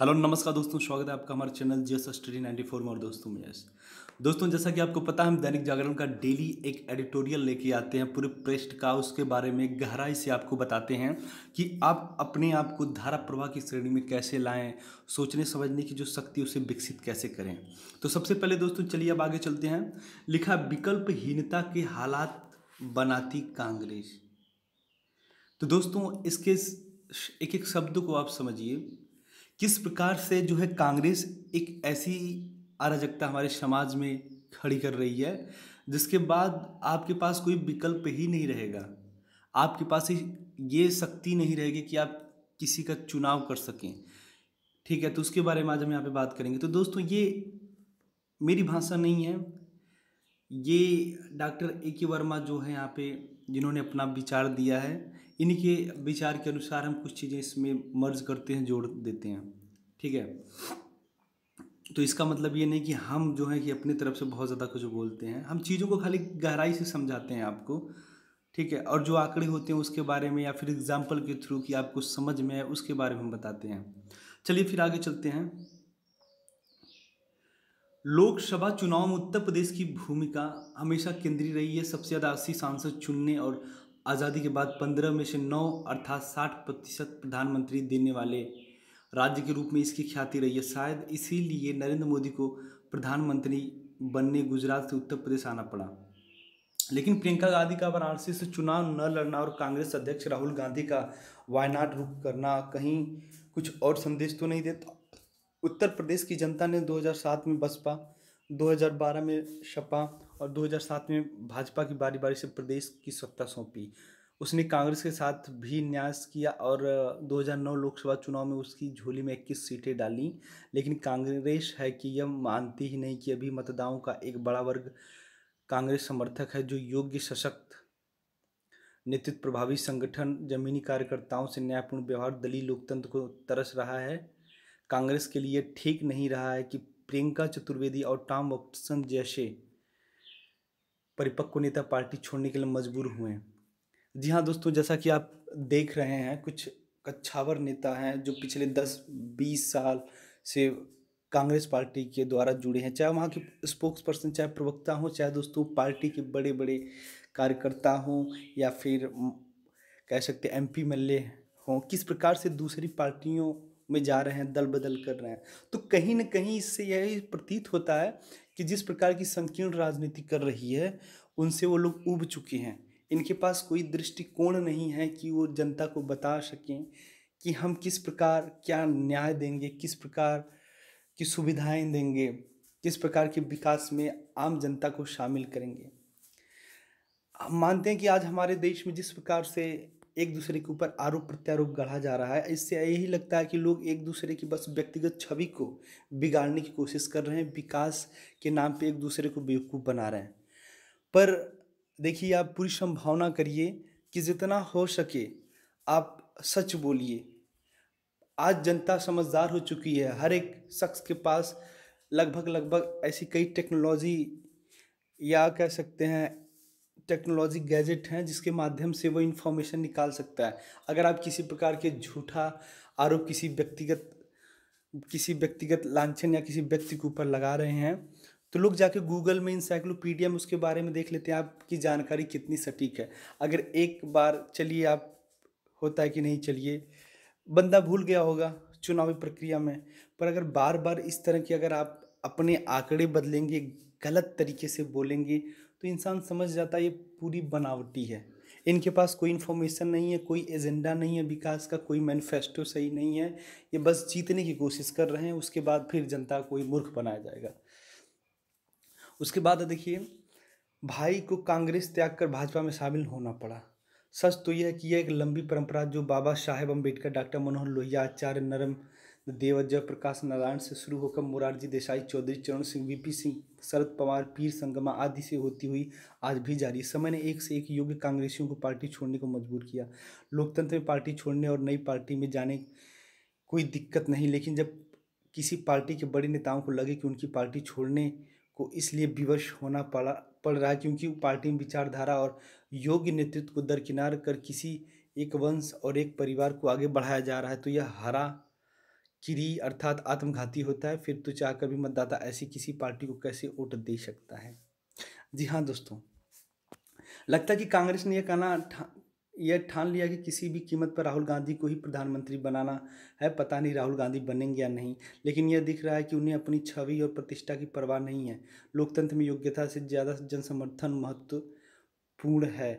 Hello, नमस्कार दोस्तों, स्वागत है आपका हमारे channel G S study ninety four में। और दोस्तों, में यस दोस्तों, जैसा कि आपको पता है, हम दैनिक जागरण का डेली एक एडिटोरियल लेके आते हैं पूरे पृष्ठ का। उसके बारे में गहराई से आपको बताते हैं कि आप अपने आप को धारा प्रवाह की श्रेणी में कैसे लाएँ, सोचने, समझने की जो शक्ति उसे विकसित कैसे करें। तो सबसे पहले दोस्तों, चलिए अब आगे चलते हैं। लिखा, विकल्पहीनता के हालात बनाती कांग्रेस। तो दोस्तों, इसके एक एक शब्द को आप समझिए। किस प्रकार से जो है कांग्रेस एक ऐसी अराजकता हमारे समाज में खड़ी कर रही है, जिसके बाद आपके पास कोई विकल्प ही नहीं रहेगा? आपके पास ये शक्ति नहीं रहेगी कि आप किसी का चुनाव कर सकें। ठीक है तो उसके बारे में आज हम यहाँ पे बात करेंगे। तो दोस्तों, ये मेरी भाषा नहीं है। ये डॉक्टर ए के वर्मा जो है यहाँ पे, जिन्होंने अपना विचार दिया है इन्हीं के विचार के अनुसार हम कुछ चीज़ें इसमें मर्ज करते हैं, जोड़ देते हैं। ठीक है? तो इसका मतलब ये नहीं कि हम जो है कि अपनी तरफ़ से बहुत ज़्यादा कुछ बोलते हैं। हम चीज़ों को खाली गहराई से समझाते हैं आपको। ठीक है? और जो आंकड़े होते हैं उसके बारे में या फिर एग्ज़ाम्पल के थ्रू कि आपको समझ में आए, उसके बारे में हम बताते हैं। चलिए फिर आगे चलते हैं। लोकसभा चुनाव में उत्तर प्रदेश की भूमिका हमेशा केंद्रीय रही है, सबसे ज़्यादा अस्सी सांसद चुनने और आज़ादी के बाद पंद्रह में से नौ, अर्थात साठ प्रतिशत प्रधानमंत्री देने वाले राज्य के रूप में इसकी ख्याति रही है। शायद इसीलिए नरेंद्र मोदी को प्रधानमंत्री बनने गुजरात से उत्तर प्रदेश आना पड़ा। लेकिन प्रियंका गांधी का वाराणसी से चुनाव न लड़ना और कांग्रेस अध्यक्ष राहुल गांधी का वायनाड रुख करना कहीं कुछ और संदेश तो नहीं देता। उत्तर प्रदेश की जनता ने 2007 में बसपा 2012 में सपा और 2007 में भाजपा की बारी बारी से प्रदेश की सत्ता सौंपी। उसने कांग्रेस के साथ भी न्यास किया और 2009 लोकसभा चुनाव में उसकी झोली में इक्कीस सीटें डाली। लेकिन कांग्रेस है कि यह मानती ही नहीं कि अभी मतदाताओं का एक बड़ा वर्ग कांग्रेस समर्थक है जो योग्य, सशक्त, नेतृत्व प्रभावी संगठन, जमीनी कार्यकर्ताओं से न्यायपूर्ण व्यवहार दलीय लोकतंत्र को तरस रहा है। कांग्रेस के लिए ठीक नहीं रहा है कि प्रियंका चतुर्वेदी और टॉम वॉटसन जैसे परिपक्व नेता पार्टी छोड़ने के लिए मजबूर हुए जी हाँ दोस्तों, जैसा कि आप देख रहे हैं, कुछ कच्छावर नेता हैं जो पिछले दस, बीस साल से कांग्रेस पार्टी के द्वारा जुड़े हैं। चाहे वहाँ के स्पोक्स पर्सन चाहे प्रवक्ता हों, चाहे दोस्तों पार्टी के बड़े बड़े कार्यकर्ता हों या फिर कह सकते एम पी हों, किस प्रकार से दूसरी पार्टियों में जा रहे हैं दल बदल कर रहे हैं। तो कहीं ना कहीं इससे यही प्रतीत होता है कि जिस प्रकार की संकीर्ण राजनीति कर रही है, उनसे वो लोग उब चुके हैं। इनके पास कोई दृष्टिकोण नहीं है कि वो जनता को बता सकें कि हम किस प्रकार क्या न्याय देंगे, किस प्रकार की सुविधाएँ देंगे, किस प्रकार के विकास में आम जनता को शामिल करेंगे। हम मानते हैं कि आज हमारे देश में जिस प्रकार से एक दूसरे के ऊपर आरोप प्रत्यारोप गढ़ा जा रहा है। इससे यही लगता है कि लोग एक दूसरे की बस व्यक्तिगत छवि को बिगाड़ने की कोशिश कर रहे हैं, विकास के नाम पे एक दूसरे को बेवकूफ़ बना रहे हैं। पर देखिए, आप पूरी संभावना करिए कि जितना हो सके आप सच बोलिए। आज जनता समझदार हो चुकी है। हर एक शख्स के पास लगभग लगभग ऐसी कई टेक्नोलॉजी या कह सकते हैं टेक्नोलॉजी गैजेट हैं जिसके माध्यम से वो इन्फॉर्मेशन निकाल सकता है। अगर आप किसी प्रकार के झूठा आरोप किसी व्यक्तिगत किसी व्यक्तिगत लांछन या किसी व्यक्ति के ऊपर लगा रहे हैं तो लोग जाके गूगल में इंसाइक्लोपीडिया में उसके बारे में देख लेते हैं, आपकी जानकारी कितनी सटीक है। अगर एक बार चलिए आप, होता है कि नहीं चलिए, बंदा भूल गया होगा चुनावी प्रक्रिया में, पर अगर बार बार इस तरह की अगर आप अपने आंकड़े बदलेंगे, गलत तरीके से बोलेंगे तो इंसान समझ जाता है ये पूरी बनावटी है। इनके पास कोई इन्फॉर्मेशन नहीं है, कोई एजेंडा नहीं है, विकास का कोई मैनिफेस्टो सही नहीं है। ये बस जीतने की कोशिश कर रहे हैं, उसके बाद फिर जनता को मूर्ख बनाया जाएगा। उसके बाद देखिए, भाई को कांग्रेस त्याग कर भाजपा में शामिल होना पड़ा। सच तो यह है कि यह एक लंबी परंपरा जो बाबा साहेब अंबेडकर डॉक्टर मनोहर लोहिया, आचार्य नरम देव प्रकाश नारायण से शुरू होकर मुरारजी देसाई चौधरी, चरण सिंह, वीपी सिंह, शरद पवार, पीर संगमा आदि से होती हुई आज भी जारी समय ने एक से एक योग्य कांग्रेसियों को पार्टी छोड़ने को मजबूर किया। लोकतंत्र में पार्टी छोड़ने और नई पार्टी में जाने कोई दिक्कत नहीं, लेकिन जब किसी पार्टी के बड़े नेताओं को लगे कि उनकी पार्टी छोड़ने को इसलिए विवश होना पड़ा, पड़ रहा है क्योंकि पार्टी में विचारधारा और योग्य नेतृत्व को दरकिनार कर किसी एक वंश और एक परिवार को आगे बढ़ाया जा रहा है तो यह हरा किरी अर्थात आत्मघाती होता है, फिर तो चाह कभी मतदाता ऐसी किसी पार्टी को कैसे वोट दे सकता है? जी हाँ दोस्तों, लगता है कि कांग्रेस ने यह कहना यह ठान लिया कि किसी भी कीमत पर राहुल गांधी को ही प्रधानमंत्री बनाना है, पता नहीं राहुल गांधी बनेंगे या नहीं, लेकिन यह दिख रहा है कि उन्हें अपनी छवि और प्रतिष्ठा की परवाह नहीं है। लोकतंत्र में योग्यता से ज़्यादा जनसमर्थन महत्वपूर्ण है।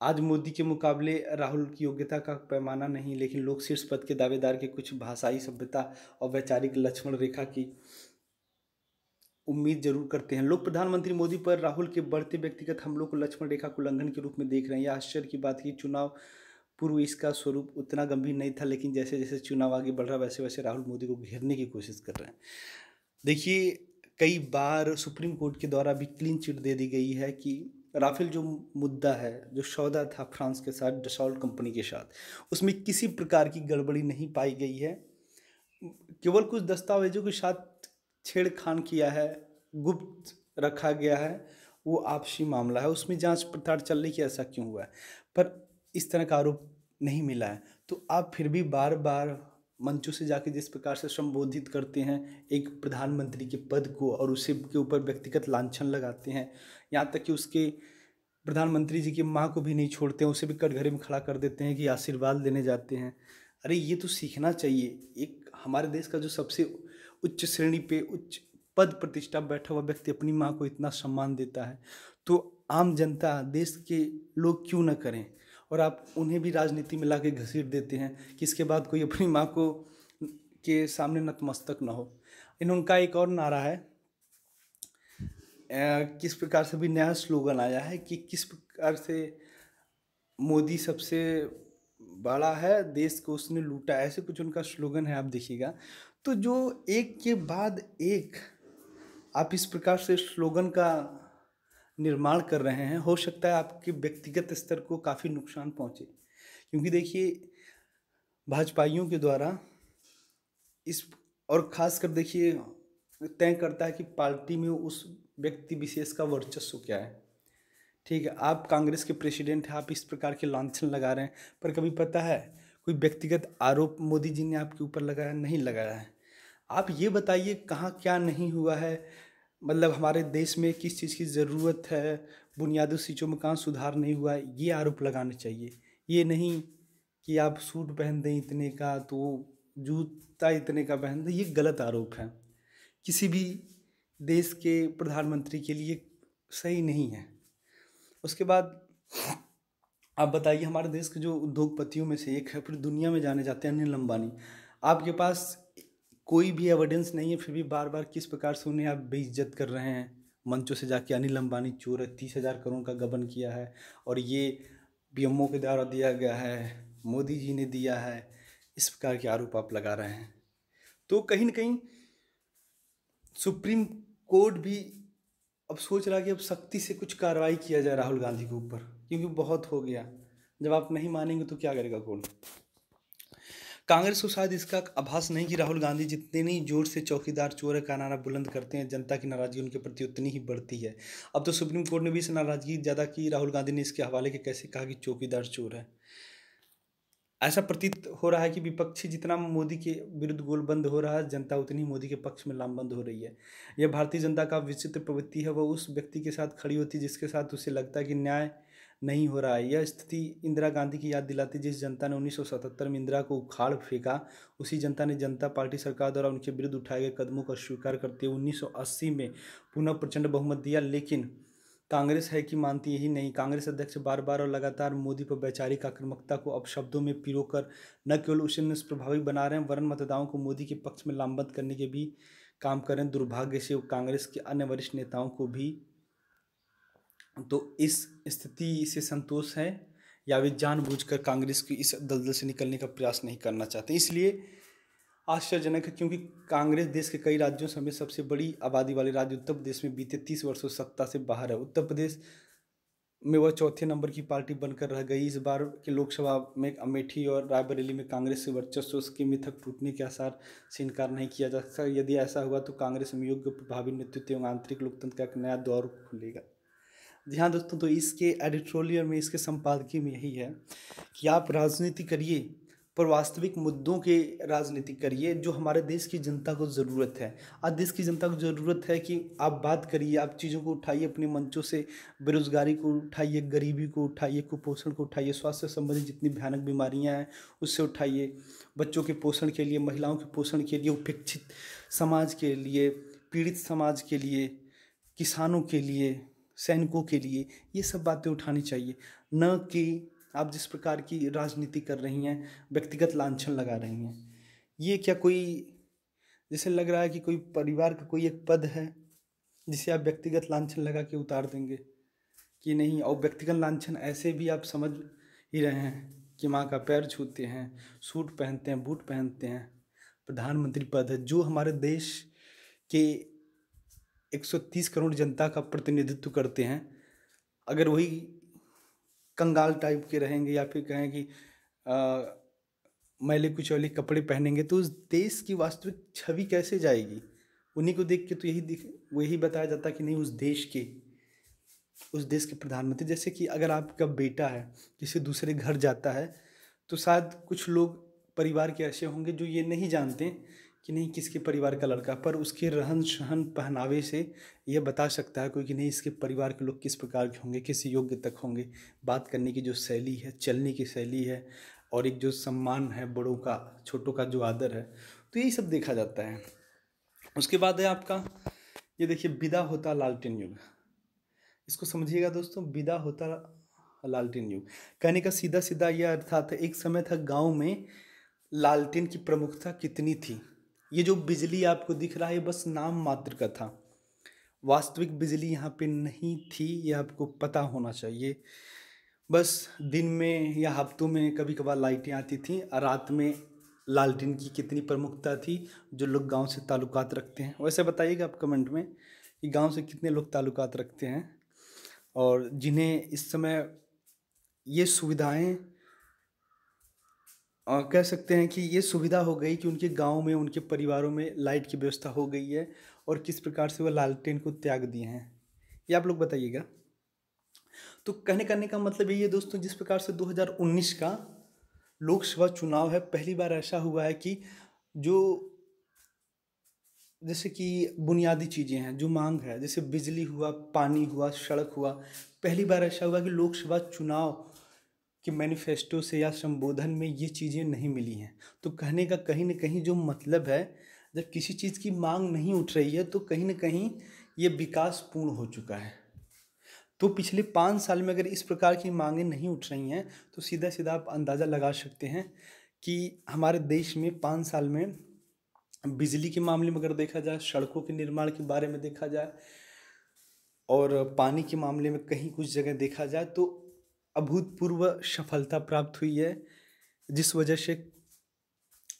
आज मोदी के मुकाबले राहुल की योग्यता का पैमाना नहीं, लेकिन लोग शीर्ष पद के दावेदार के कुछ भाषाई सभ्यता और वैचारिक लक्ष्मण रेखा की उम्मीद ज़रूर करते हैं। लोग प्रधानमंत्री मोदी पर राहुल के बढ़ते व्यक्तिगत हमलों को लक्ष्मण रेखा को उल्लंघन के रूप में देख रहे हैं। यह आश्चर्य की बात की चुनाव पूर्व इसका स्वरूप उतना गंभीर नहीं था, लेकिन जैसे जैसे चुनाव आगे बढ़ रहा वैसे वैसे राहुल मोदी को घेरने की कोशिश कर रहे हैं। देखिए, कई बार सुप्रीम कोर्ट के द्वारा भी क्लीन चिट दे दी गई है कि राफेल जो मुद्दा है, जो सौदा था फ्रांस के साथ, डसॉल्ट कंपनी के साथ, उसमें किसी प्रकार की गड़बड़ी नहीं पाई गई है। केवल कुछ दस्तावेजों के साथ छेड़खान किया है, गुप्त रखा गया है, वो आपसी मामला है। उसमें जाँच पड़ताल चल रही कि ऐसा क्यों हुआ है? पर इस तरह का आरोप नहीं मिला है। तो आप फिर भी बार बार मंचों से जाके जिस प्रकार से संबोधित करते हैं, एक प्रधानमंत्री के पद को और उसे के ऊपर व्यक्तिगत लांछन लगाते हैं। यहाँ तक कि उसके प्रधानमंत्री जी की माँ को भी नहीं छोड़ते हैं, उसे भी कटघरे में खड़ा कर देते हैं कि आशीर्वाद लेने जाते हैं। अरे, ये तो सीखना चाहिए। एक हमारे देश का जो सबसे उच्च श्रेणी पे उच्च पद प्रतिष्ठा बैठा हुआ व्यक्ति अपनी माँ को इतना सम्मान देता है। तो आम जनता देश के लोग क्यों ना करें? और आप उन्हें भी राजनीति में ला के घसीट देते हैं कि इसके बाद कोई अपनी माँ को के सामने नतमस्तक ना हो। इन उनका एक और नारा है किस प्रकार से भी नया स्लोगन आया है कि किस प्रकार से मोदी सबसे बड़ा है, देश को उसने लूटा, ऐसे कुछ उनका स्लोगन है, आप देखिएगा। तो जो एक के बाद एक, आप इस प्रकार से स्लोगन का निर्माण कर रहे हैं, हो सकता है आपके व्यक्तिगत स्तर को काफ़ी नुकसान पहुँचे। क्योंकि देखिए, भाजपाइयों के द्वारा इस, और ख़ासकर देखिए, तय करता है कि पार्टी में उस व्यक्ति विशेष का वर्चस्व क्या है। ठीक है, आप कांग्रेस के प्रेसिडेंट हैं, आप इस प्रकार के लांछन लगा रहे हैं, पर कभी पता है, कोई व्यक्तिगत आरोप मोदी जी ने आपके ऊपर लगाया, नहीं लगाया है? आप ये बताइए, कहाँ क्या नहीं हुआ है? मतलब हमारे देश में किस चीज़ की ज़रूरत है, बुनियादी चीज़ों में कहाँ सुधार नहीं हुआ है ये आरोप लगाने चाहिए। ये नहीं कि आप सूट पहन दें इतने का तो जूता इतने का पहन दें, ये गलत आरोप है। किसी भी देश के प्रधानमंत्री के लिए सही नहीं है। उसके बाद आप बताइए, हमारे देश के जो उद्योगपतियों में से एक है पूरी दुनिया में जाने जाते हैं अनिल अंबानी आपके पास कोई भी एविडेंस नहीं है, फिर भी बार बार किस प्रकार से उन्हें आप बेइज्जत कर रहे हैं? मंचों से जाके अनिल अंबानी चोर है, तीस हज़ार करोड़ का गबन किया है और ये बी के द्वारा दिया गया है, मोदी जी ने दिया है, इस प्रकार के आरोप आप लगा रहे हैं। तो कहीं ना कहीं सुप्रीम कोर्ट भी अब सोच रहा कि अब सख्ती से कुछ कार्रवाई किया जाए राहुल गांधी के ऊपर, क्योंकि बहुत हो गया। जब आप नहीं मानेंगे तो क्या करेगा कोर्ट? कांग्रेस को शायद इसका आभास नहीं कि राहुल गांधी जितने ज़ोर से चौकीदार, चोर का नारा बुलंद करते हैं, जनता की नाराज़गी उनके प्रति उतनी ही बढ़ती है। अब तो सुप्रीम कोर्ट ने भी इस नाराज़गी ज़्यादा की। राहुल गांधी ने इसके हवाले के कैसे कहा कि चौकीदार, चोर है? ऐसा प्रतीत हो रहा है कि विपक्षी जितना मोदी के विरुद्ध गोलबंद हो रहा है, जनता उतनी मोदी के पक्ष में लामबंद हो रही है। यह भारतीय जनता का विचित्र प्रवृत्ति है। वह उस व्यक्ति के साथ खड़ी होती है जिसके साथ उसे लगता है कि न्याय नहीं हो रहा है। यह स्थिति इंदिरा गांधी की याद दिलाती जिस जनता ने 1977 में इंदिरा को उखाड़ फेंका, उसी जनता ने जनता पार्टी सरकार द्वारा उनके विरुद्ध उठाए गए कदमों का स्वीकार करते हुए 1980 में पुनः प्रचंड बहुमत दिया। लेकिन कांग्रेस है कि मानती यही नहीं। कांग्रेस अध्यक्ष बार बार और लगातार मोदी पर वैचारिक आक्रामकता को अब शब्दों में पिरोकर न केवल उसे निष्प्रभावी बना रहे हैं, वरन मतदाताओं को मोदी के पक्ष में लामबंद करने के भी काम करें दुर्भाग्य से कांग्रेस के अन्य वरिष्ठ नेताओं को भी तो इस स्थिति से संतोष है या वे जानबूझकर कांग्रेस की इस दलदल से निकलने का प्रयास नहीं करना चाहते? इसलिए आश्चर्यजनक है क्योंकि कांग्रेस देश के कई राज्यों समेत सबसे बड़ी आबादी वाले राज्य उत्तर प्रदेश में बीते तीस वर्षों सत्ता से बाहर है। उत्तर प्रदेश में वह चौथे नंबर की पार्टी बनकर रह गई। इस बार के लोकसभा में अमेठी और रायबरेली में कांग्रेस से वर्चस्व के मिथक टूटने के आसार से इनकार नहीं किया जा सकता। यदि ऐसा हुआ तो कांग्रेस में योग्य प्रभावी नेतृत्व एवं आंतरिक लोकतंत्र का एक नया दौर खुलेगा। जी हाँ दोस्तों तो इसके एडिटोरियल में, इसके संपादकीय में यही है कि आप राजनीति करिए, पर वास्तविक मुद्दों के राजनीति करिए, जो हमारे देश की जनता को ज़रूरत है। आज देश की जनता को ज़रूरत है कि आप बात करिए, आप चीज़ों को उठाइए, अपने मंचों से बेरोज़गारी को उठाइए, गरीबी को उठाइए, कुपोषण को उठाइए, स्वास्थ्य संबंधी जितनी भयानक बीमारियाँ हैं, उससे उठाइए। बच्चों के पोषण के लिए, महिलाओं के पोषण के लिए, उपेक्षित समाज के लिए, पीड़ित समाज के लिए, किसानों के लिए सैनिकों के लिए ये सब बातें उठानी चाहिए। न कि आप जिस प्रकार की राजनीति कर रही हैं, व्यक्तिगत लांछन लगा रही हैं। ये क्या कोई, जैसे लग रहा है कि कोई परिवार का कोई एक पद है, जिसे आप व्यक्तिगत लांछन लगा के उतार देंगे? कि नहीं, और व्यक्तिगत लांछन ऐसे भी आप समझ ही रहे हैं कि माँ का पैर छूते हैं, सूट पहनते हैं, बूट पहनते हैं, प्रधानमंत्री पद है, जो हमारे देश के 130 करोड़ जनता का प्रतिनिधित्व करते हैं। अगर वही कंगाल टाइप के रहेंगे या फिर कहें कि मैले कुचौले कपड़े पहनेंगे तो उस देश की वास्तविक छवि कैसे जाएगी? उन्हीं को देख के तो यही दिख, वही बताया जाता कि नहीं, उस देश के, उस देश के प्रधानमंत्री। जैसे कि अगर आपका बेटा है, किसी दूसरे घर जाता है तो शायद कुछ लोग परिवार के ऐसे होंगे जो ये नहीं जानते कि नहीं किसके परिवार का लड़का, पर उसके रहन सहन पहनावे से यह बता सकता है कोई कि नहीं इसके परिवार के लोग किस प्रकार के होंगे, किस योग्य तक होंगे। बात करने की जो शैली है, चलने की शैली है और एक जो सम्मान है बड़ों का, छोटों का जो आदर है तो यही सब देखा जाता है। उसके बाद है आपका, ये देखिए विदा होता लालटेन युग। इसको समझिएगा दोस्तों, विदा होता लालटेन युग। कहने का सीधा सीधा यह अर्थात एक समय था गाँव में लालटेन की प्रमुखता कितनी थी? ये जो बिजली आपको दिख रहा है बस नाम मात्र का था। वास्तविक बिजली यहाँ पे नहीं थी, ये आपको पता होना चाहिए। बस दिन में या हफ्तों में कभी कभार लाइटें आती थी और रात में लालटेन की कितनी प्रमुखता थी, जो लोग गाँव से ताल्लुकात रखते हैं। वैसे बताइएगा आप कमेंट में कि गाँव से कितने लोग ताल्लुकात रखते हैं और जिन्हें इस समय ये सुविधाएँ कह सकते हैं कि ये सुविधा हो गई कि उनके गाँव में, उनके परिवारों में लाइट की व्यवस्था हो गई है और किस प्रकार से वह लालटेन को त्याग दिए हैं। ये आप लोग बताइएगा। तो कहने करने का मतलब यही है दोस्तों, जिस प्रकार से 2019 का लोकसभा चुनाव है, पहली बार ऐसा हुआ है कि जो जैसे कि बुनियादी चीज़ें हैं, जो मांग है, जैसे बिजली हुआ, पानी हुआ, सड़क हुआ, पहली बार ऐसा हुआ कि लोकसभा चुनाव कि मैनिफेस्टो से या संबोधन में ये चीज़ें नहीं मिली हैं। तो कहने का कहीं ना कहीं जो मतलब है, जब किसी चीज़ की मांग नहीं उठ रही है तो कहीं ना कहीं ये विकास पूर्ण हो चुका है। तो पिछले पाँच साल में अगर इस प्रकार की मांगें नहीं उठ रही हैं तो सीधा सीधा आप अंदाज़ा लगा सकते हैं कि हमारे देश में पाँच साल में बिजली के मामले में अगर देखा जाए, सड़कों के निर्माण के बारे में देखा जाए, और पानी के मामले में कहीं कुछ जगह देखा जाए तो अभूतपूर्व सफलता प्राप्त हुई है जिस वजह से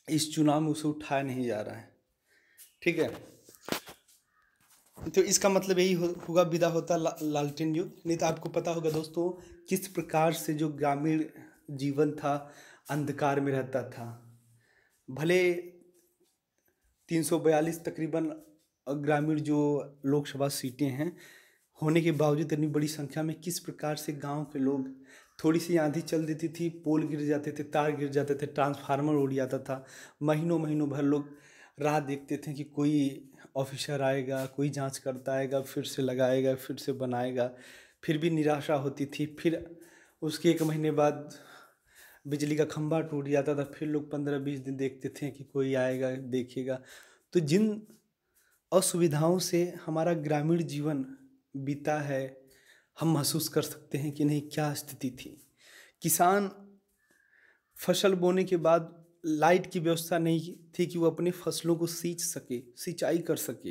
इस चुनाव में उसे उठाया नहीं जा रहा है। ठीक है? तो इसका मतलब यही होगा विदा होता ला, लालटेन युग नहीं तो आपको पता होगा दोस्तों किस प्रकार से जो ग्रामीण जीवन था अंधकार में रहता था। भले 342 तकरीबन ग्रामीण जो लोकसभा सीटें हैं होने के बावजूद इतनी बड़ी संख्या में किस प्रकार से गाँव के लोग थोड़ी सी आंधी चल देती थी, पोल गिर जाते थे, तार गिर जाते थे ट्रांसफार्मर उड़ जाता था। महीनों महीनों भर लोग राह देखते थे कि कोई ऑफिसर आएगा, कोई जाँच करता आएगा, फिर से लगाएगा, फिर से बनाएगा। फिर भी निराशा होती थी। फिर उसके एक महीने बाद बिजली का खंभा टूट जाता था। फिर लोग पंद्रह बीस दिन देखते थे कि कोई आएगा, देखेगा। तो जिन असुविधाओं से हमारा ग्रामीण जीवन बीता है, हम महसूस कर सकते हैं कि नहीं, क्या स्थिति थी। किसान फ़सल बोने के बाद लाइट की व्यवस्था नहीं थी कि वो अपनी फ़सलों को सींच सके, सिंचाई कर सके।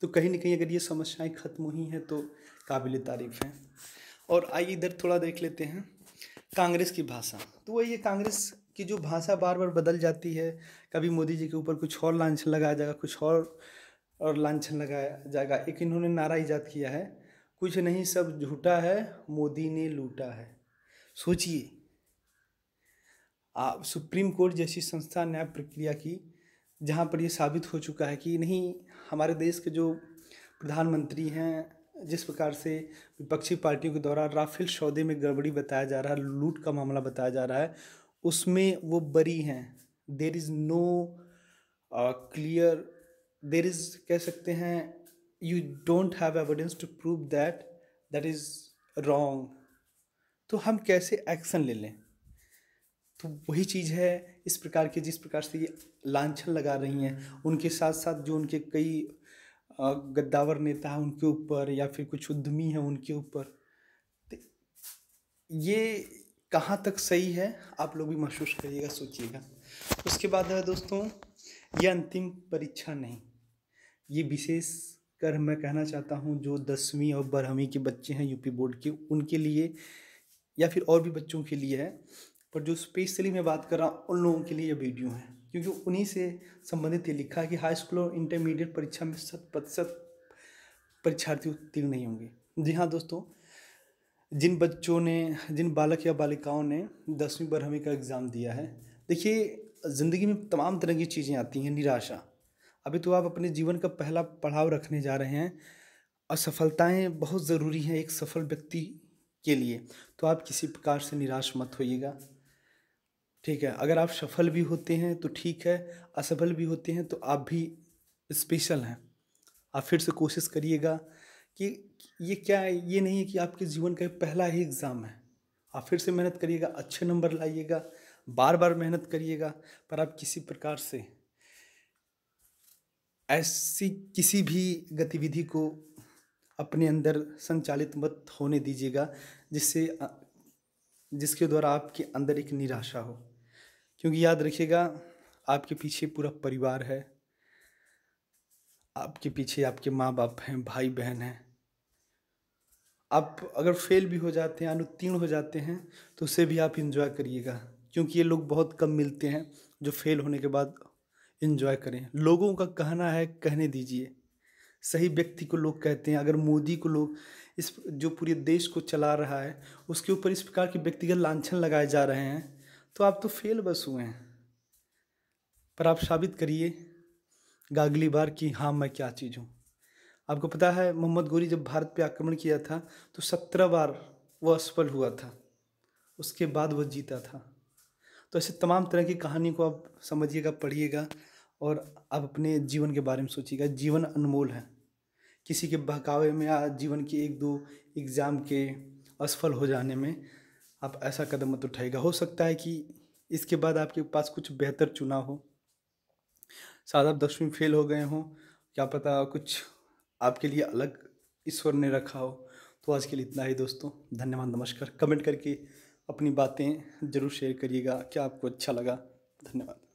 तो कहीं ना कहीं अगर ये समस्याएँ खत्म हुई हैं तो काबिल तारीफ़ हैं। और आइए इधर थोड़ा देख लेते हैं कांग्रेस की भाषा। तो वही है, कांग्रेस की जो भाषा बार बार बदल जाती है, कभी मोदी जी के ऊपर कुछ और लांछन लगाया जाएगा, कुछ और और लाछन लगाया जाएगा। एक इन्होंने नारा ईजाद किया है। कुछ नहीं, सब झूठा है, मोदी ने लूटा है। सोचिए, आप सुप्रीम कोर्ट जैसी संस्था न्याय प्रक्रिया की, जहाँ पर ये साबित हो चुका है कि नहीं, हमारे देश के जो प्रधानमंत्री हैं, जिस प्रकार से विपक्षी पार्टियों के द्वारा राफेल सौदे में गड़बड़ी बताया जा रहा है, लूट का मामला बताया जा रहा है, उसमें वो बरी हैं। There is no clear there is कह सकते हैं you don't have evidence to prove that that is wrong तो हम कैसे एक्शन ले लें? तो वही चीज़ है इस प्रकार की, जिस प्रकार से ये लांछन लगा रही हैं। उनके साथ साथ जो उनके कई गद्दावर नेता हैं उनके ऊपर या फिर कुछ उद्यमी हैं उनके ऊपर ये कहाँ तक सही है, आप लोग भी महसूस करिएगा, सोचिएगा। उसके बाद है दोस्तों, ये अंतिम परीक्षा नहीं। ये विशेष कर मैं कहना चाहता हूँ, जो दसवीं और बारहवीं के बच्चे हैं यूपी बोर्ड के, उनके लिए या फिर और भी बच्चों के लिए है। पर जो स्पेशली मैं बात कर रहा हूँ, उन लोगों के लिए ये वीडियो है। क्योंकि उन्हीं से संबंधित ये लिखा है कि हाई स्कूल और इंटरमीडिएट परीक्षा में शत प्रतिशत परीक्षार्थी उत्तीर्ण नहीं होंगे। जी हाँ दोस्तों, जिन बच्चों ने, जिन बालक या बालिकाओं ने दसवीं, बारहवीं का एग्ज़ाम दिया है, देखिए, ज़िंदगी में तमाम तरह की चीज़ें आती हैं, निराशा। अभी तो आप अपने जीवन का पहला पड़ाव रखने जा रहे हैं। असफलताएँ बहुत ज़रूरी हैं एक सफल व्यक्ति के लिए। तो आप किसी प्रकार से निराश मत होइएगा। ठीक है, अगर आप सफल भी होते हैं तो ठीक है, असफल भी होते हैं तो आप भी स्पेशल हैं। आप फिर से कोशिश करिएगा कि, ये क्या है ये नहीं है कि आपके जीवन का पहला ही एग्ज़ाम है। आप फिर से मेहनत करिएगा, अच्छे नंबर लाइएगा बार बार मेहनत करिएगा, पर आप किसी प्रकार से ऐसी किसी भी गतिविधि को अपने अंदर संचालित मत होने दीजिएगा, जिससे जिसके द्वारा आपके अंदर एक निराशा हो। क्योंकि याद रखिएगा, आपके पीछे पूरा परिवार है। आपके पीछे आपके माँ बाप हैं भाई बहन हैं। आप अगर फेल भी हो जाते हैं, अनुत्तीर्ण हो जाते हैं तो उसे भी आप इन्जॉय करिएगा। क्योंकि ये लोग बहुत कम मिलते हैं, जो फेल होने के बाद इंजॉय करें। लोगों का कहना है, कहने दीजिए। सही व्यक्ति को लोग कहते हैं, अगर मोदी को लोग इस जो पूरे देश को चला रहा है, उसके ऊपर इस प्रकार के व्यक्तिगत लांछन लगाए जा रहे हैं तो आप तो फेल बस हुए हैं। पर आप साबित करिए अगली बार कि हाँ मैं क्या चीज़ हूँ? आपको पता है, मोहम्मद गोरी जब भारत पे आक्रमण किया था तो सत्रह बार वो असफल हुआ था। उसके बाद वो जीता था। तो ऐसे तमाम तरह की कहानी को आप समझिएगा, पढ़िएगा और आप अपने जीवन के बारे में सोचिएगा। जीवन अनमोल है। किसी के बहकावे में या जीवन के एक दो एग्ज़ाम के असफल हो जाने में आप ऐसा कदम मत उठाएगा हो सकता है कि इसके बाद आपके पास कुछ बेहतर चुना हो। शायद आप दसवीं फेल हो गए हों। क्या पता कुछ आपके लिए अलग ईश्वर ने रखा हो। तो आज के लिए इतना ही दोस्तों। धन्यवाद, नमस्कार। कमेंट करके अपनी बातें ज़रूर शेयर करिएगा। क्या आपको अच्छा लगा? धन्यवाद।